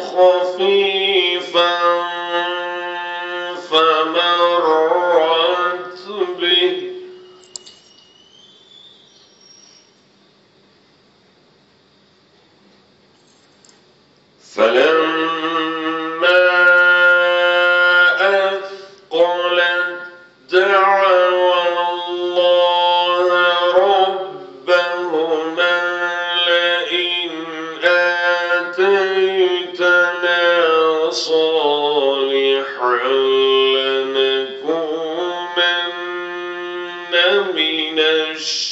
خفيفا. There's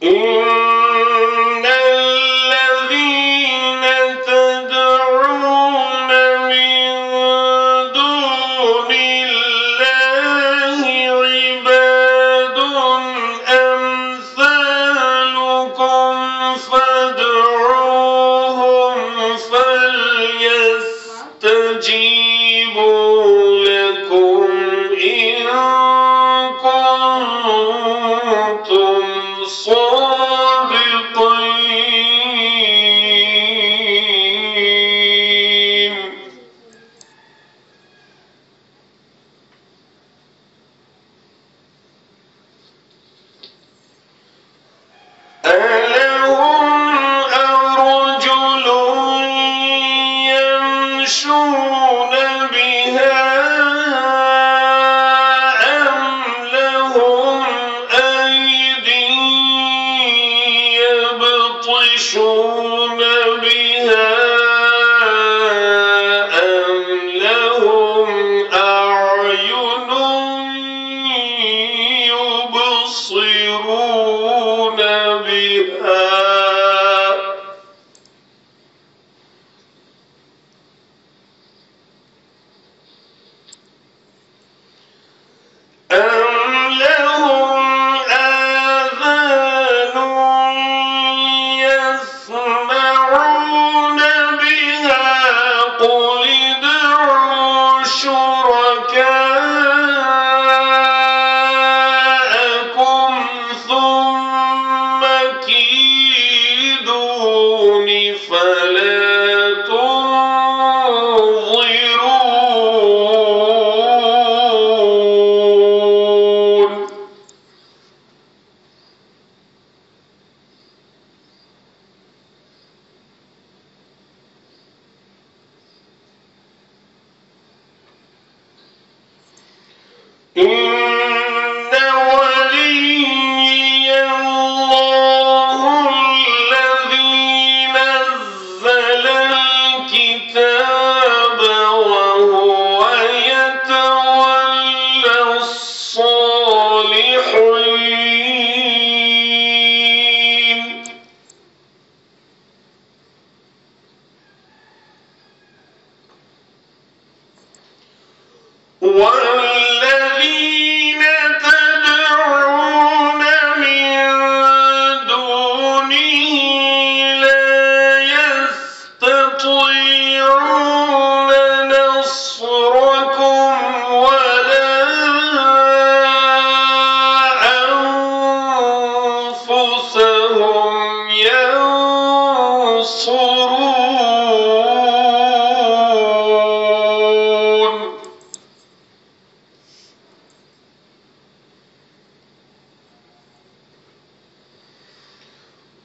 in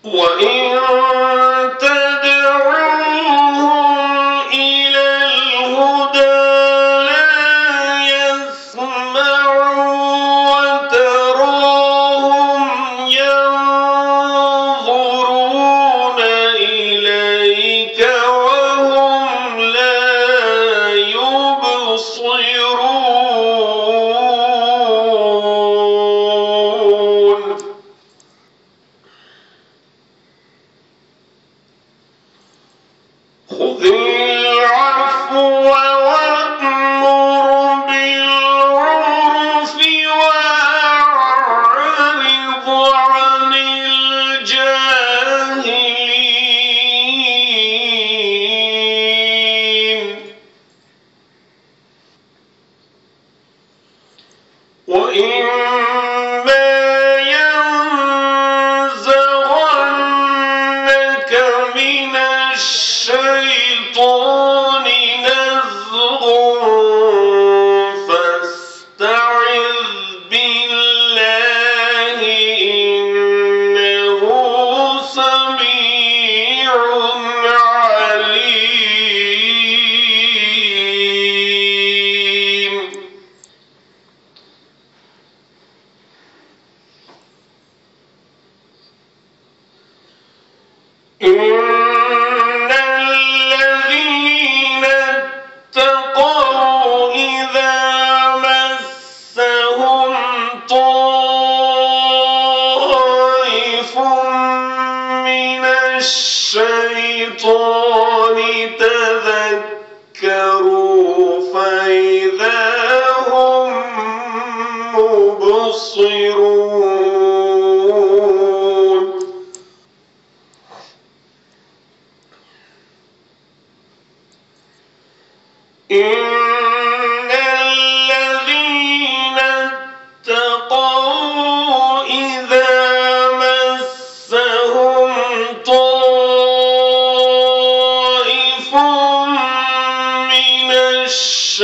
我呢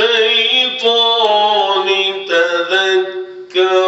الشيطان تذكروا